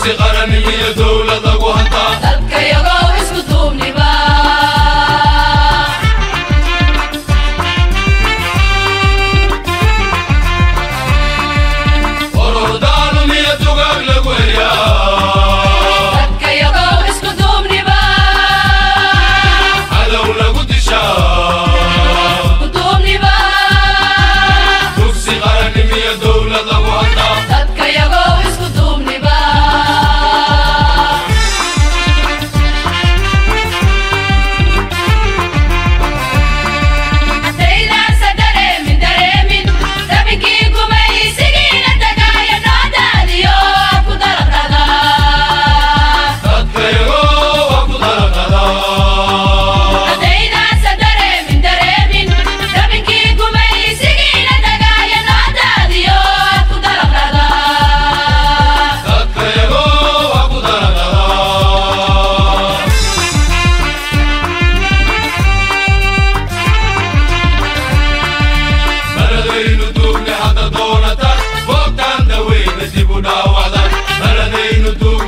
الصغار من يدور.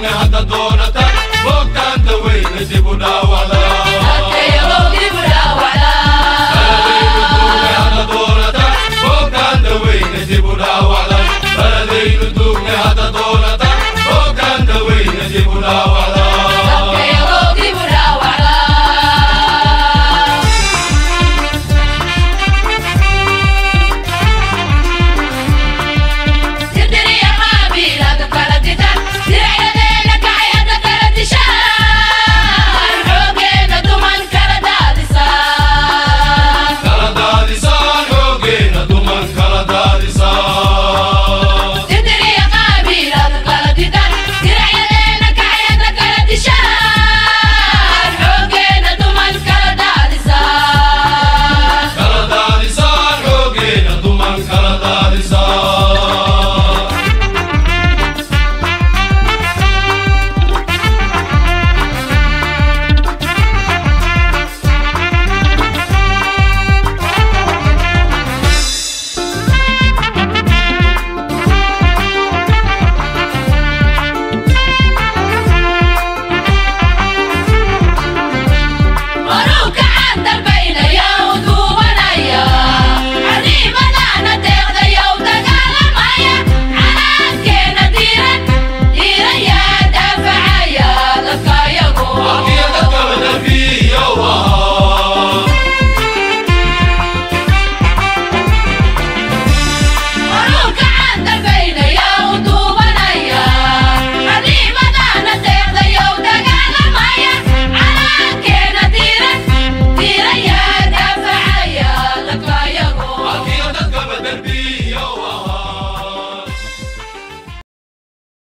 Minha caminhada do